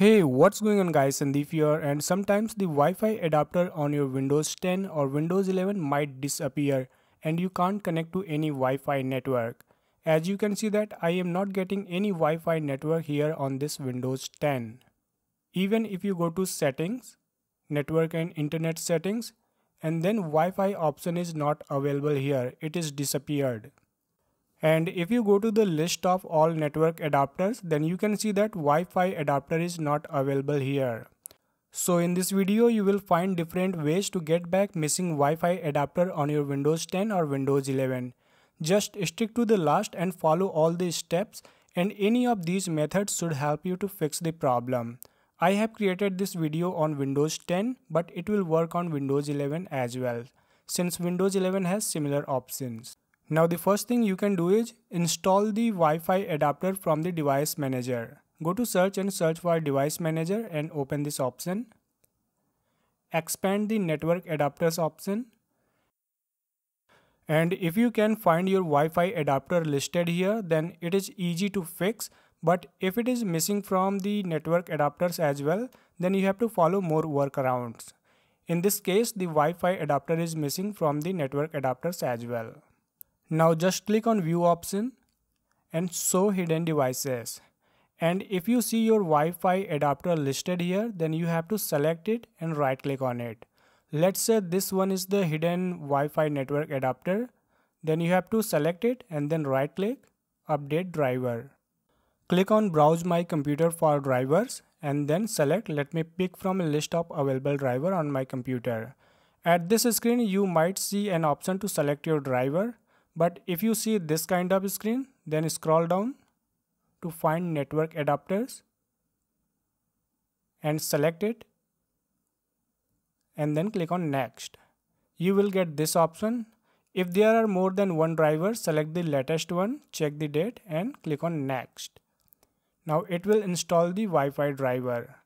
Hey, what's going on guys, Sandeep here and sometimes the Wi-Fi adapter on your Windows 10 or Windows 11 might disappear and you can't connect to any Wi-Fi network. As you can see that I am not getting any Wi-Fi network here on this Windows 10. Even if you go to settings, network and internet settings and then Wi-Fi option is not available here, it is disappeared. And if you go to the list of all network adapters, then you can see that Wi-Fi adapter is not available here. So in this video, you will find different ways to get back missing Wi-Fi adapter on your Windows 10 or Windows 11. Just stick to the last and follow all the steps and any of these methods should help you to fix the problem. I have created this video on Windows 10 but it will work on Windows 11 as well since Windows 11 has similar options. Now the first thing you can do is install the Wi-Fi adapter from the device manager. Go to search and search for device manager and open this option. Expand the network adapters option. And if you can find your Wi-Fi adapter listed here then it is easy to fix but if it is missing from the network adapters as well then you have to follow more workarounds. In this case the Wi-Fi adapter is missing from the network adapters as well. Now just click on view option and show hidden devices. And if you see your Wi-Fi adapter listed here, then you have to select it and right click on it. Let's say this one is the hidden Wi-Fi network adapter. Then you have to select it and then right click, update driver. Click on browse my computer for drivers and then select let me pick from a list of available driver on my computer. At this screen you might see an option to select your driver but if you see this kind of screen, then scroll down to find network adapters and select it and then click on next. You will get this option. If there are more than one driver, select the latest one, check the date and click on next. Now it will install the Wi-Fi driver.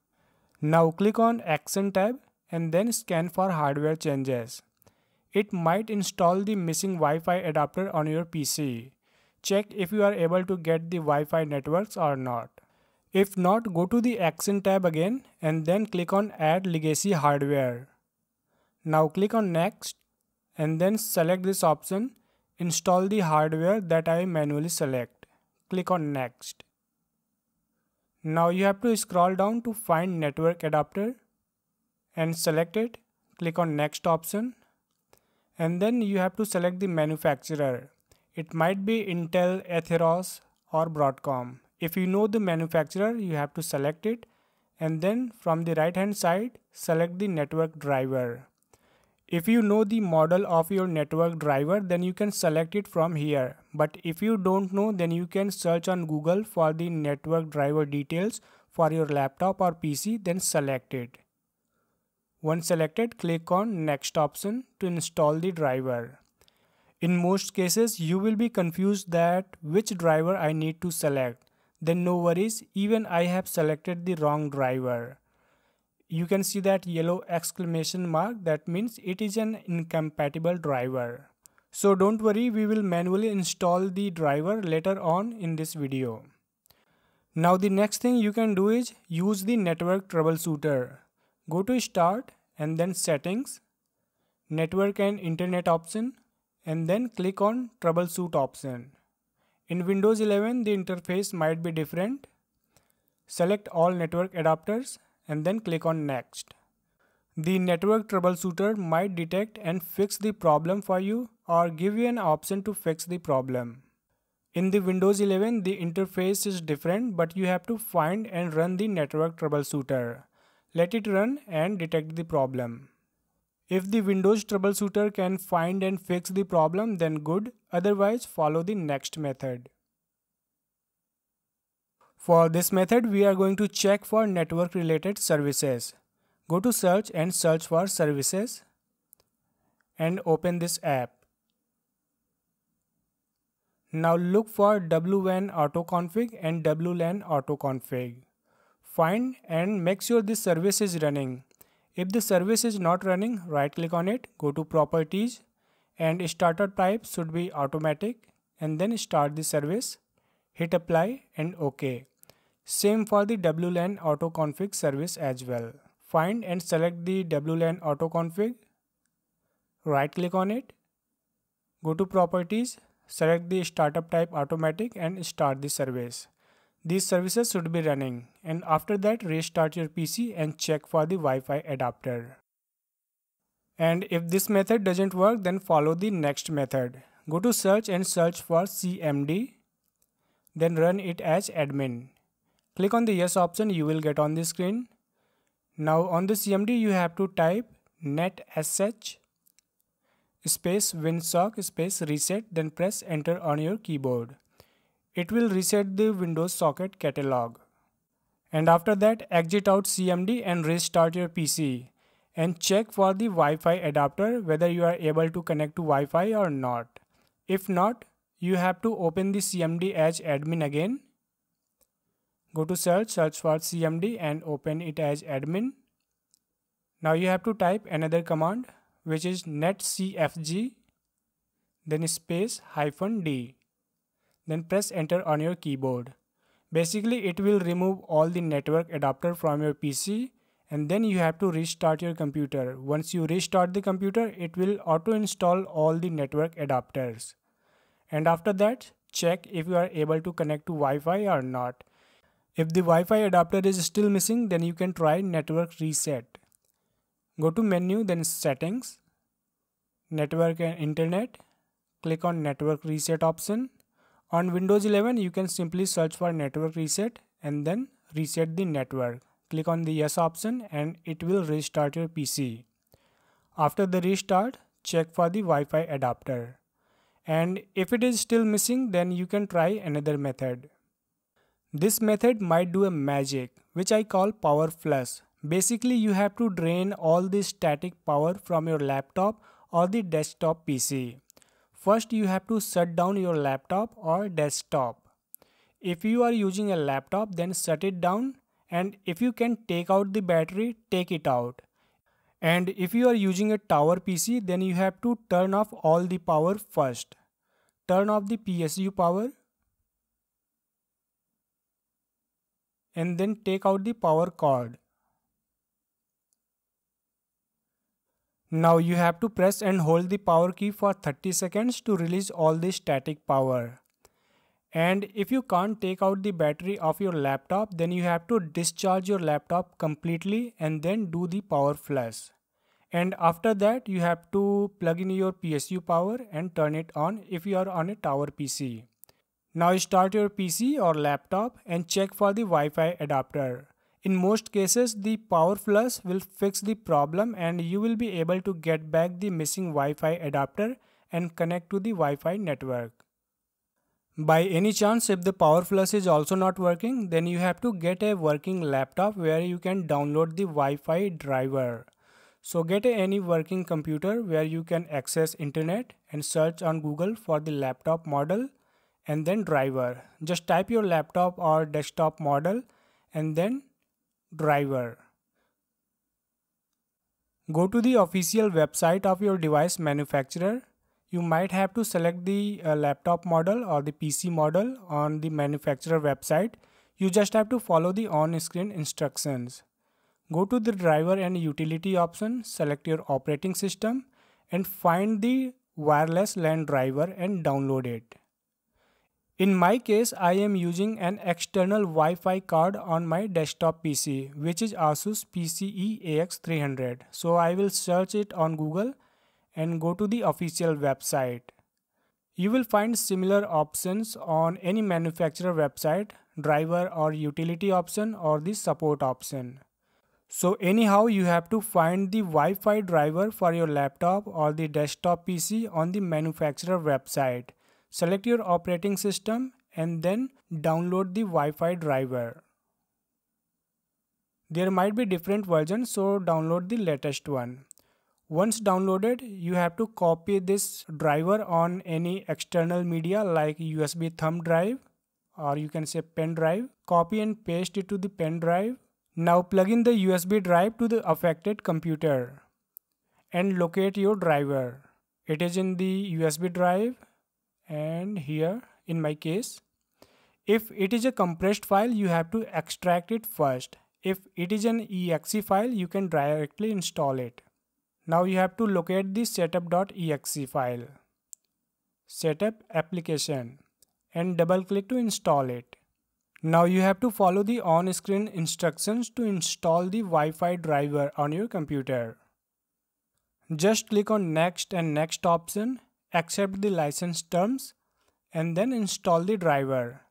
Now click on action tab and then scan for hardware changes. It might install the missing Wi-Fi adapter on your PC. Check if you are able to get the Wi-Fi networks or not. If not, go to the Action tab again and then click on Add Legacy Hardware. Now click on Next and then select this option Install the hardware that I manually select. Click on Next. Now you have to scroll down to find network adapter and select it. Click on Next option and then you have to select the manufacturer. It might be Intel, Atheros or Broadcom. If you know the manufacturer, you have to select it and then from the right hand side, select the network driver. If you know the model of your network driver, then you can select it from here. But if you don't know, then you can search on Google for the network driver details for your laptop or PC, then select it. Once selected, click on next option to install the driver. In most cases, you will be confused that which driver I need to select. Then no worries, even I have selected the wrong driver. You can see that yellow exclamation mark that means it is an incompatible driver. So don't worry, we will manually install the driver later on in this video. Now the next thing you can do is use the network troubleshooter. Go to start and then settings, network and internet option and then click on troubleshoot option. In Windows 11 the interface might be different. Select all network adapters and then click on next. The network troubleshooter might detect and fix the problem for you or give you an option to fix the problem. In the Windows 11 the interface is different but you have to find and run the network troubleshooter. Let it run and detect the problem. If the Windows troubleshooter can find and fix the problem then good, otherwise follow the next method. For this method we are going to check for network related services. Go to search and search for services and open this app. Now look for WWAN autoconfig and WLAN autoconfig find and make sure this service is running. If the service is not running, right click on it, go to properties and starter type should be automatic and then start the service, hit apply and OK. Same for the WLAN auto config service as well. Find and select the WLAN auto config. Right click on it. Go to properties, select the startup type automatic and start the service. These services should be running and after that restart your PC and check for the Wi-Fi adapter. And if this method doesn't work then follow the next method. Go to search and search for CMD then run it as admin. Click on the yes option you will get on the screen. Now on the CMD you have to type netsh space winsock space reset then press enter on your keyboard. It will reset the Windows socket catalog. And after that exit out CMD and restart your PC and check for the Wi-Fi adapter whether you are able to connect to Wi-Fi or not. If not, you have to open the CMD as admin again Go to search, search for CMD and open it as admin. Now you have to type another command which is netcfg then space hyphen d. Then press enter on your keyboard. Basically it will remove all the network adapter from your PC and then you have to restart your computer. Once you restart the computer it will auto install all the network adapters. And after that check if you are able to connect to Wi-Fi or not. If the Wi-Fi adapter is still missing, then you can try network reset. Go to menu, then settings, network and internet. Click on network reset option. On Windows 11, you can simply search for network reset and then reset the network. Click on the yes option and it will restart your PC. After the restart, check for the Wi-Fi adapter. And if it is still missing, then you can try another method. This method might do a magic, which I call power flush. Basically, you have to drain all the static power from your laptop or the desktop PC. First, you have to shut down your laptop or desktop. If you are using a laptop, then shut it down and if you can take out the battery, take it out. And if you are using a tower PC, then you have to turn off all the power first. Turn off the PSU power and then take out the power cord. Now you have to press and hold the power key for 30 seconds to release all the static power. And if you can't take out the battery of your laptop, then you have to discharge your laptop completely and then do the power flush. And after that, you have to plug in your PSU power and turn it on if you are on a tower PC. Now start your PC or laptop and check for the Wi-Fi adapter. In most cases, the power flush will fix the problem and you will be able to get back the missing Wi-Fi adapter and connect to the Wi-Fi network. By any chance, if the power flush is also not working, then you have to get a working laptop where you can download the Wi-Fi driver. So get any working computer where you can access internet and search on Google for the laptop model and then driver. Just type your laptop or desktop model and then driver. Go to the official website of your device manufacturer. You might have to select the uh, laptop model or the PC model on the manufacturer website. You just have to follow the on-screen instructions. Go to the driver and utility option, select your operating system and find the wireless LAN driver and download it. In my case, I am using an external Wi-Fi card on my desktop PC, which is Asus PCIe AX300. So I will search it on Google and go to the official website. You will find similar options on any manufacturer website, driver or utility option or the support option. So anyhow, you have to find the Wi-Fi driver for your laptop or the desktop PC on the manufacturer website Select your operating system and then download the Wi-Fi driver. There might be different versions so download the latest one. Once downloaded, you have to copy this driver on any external media like USB thumb drive or you can say pen drive. Copy and paste it to the pen drive. Now plug in the USB drive to the affected computer and locate your driver. It is in the USB drive and here in my case If it is a compressed file, you have to extract it first. If it is an exe file, you can directly install it. Now you have to locate the setup.exe file. Setup application and double click to install it. Now you have to follow the on-screen instructions to install the Wi-Fi driver on your computer. Just click on next and next option, accept the license terms and then install the driver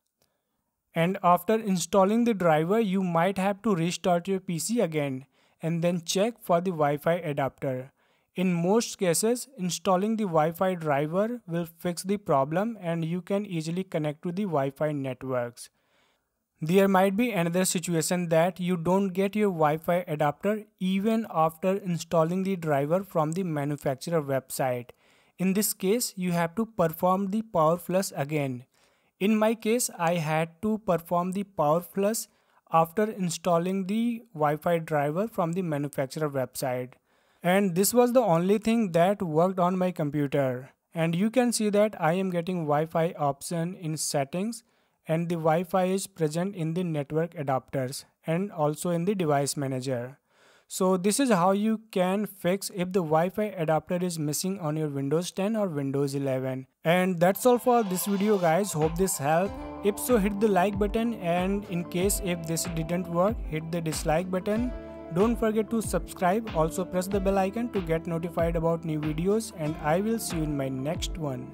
and after installing the driver you might have to restart your PC again and then check for the Wi-Fi adapter. In most cases, installing the Wi-Fi driver will fix the problem and you can easily connect to the Wi-Fi networks. There might be another situation that you don't get your Wi-Fi adapter even after installing the driver from the manufacturer website. In this case, you have to perform the power flush again. In my case, I had to perform the power flush after installing the Wi-Fi driver from the manufacturer website. And this was the only thing that worked on my computer. And you can see that I am getting Wi-Fi option in settings and the Wi-Fi is present in the network adapters and also in the device manager. So this is how you can fix if the Wi-Fi adapter is missing on your Windows 10 or Windows 11. And that's all for this video guys. Hope this helped. If so hit the like button and in case if this didn't work hit the dislike button. Don't forget to subscribe. Also press the bell icon to get notified about new videos and I will see you in my next one.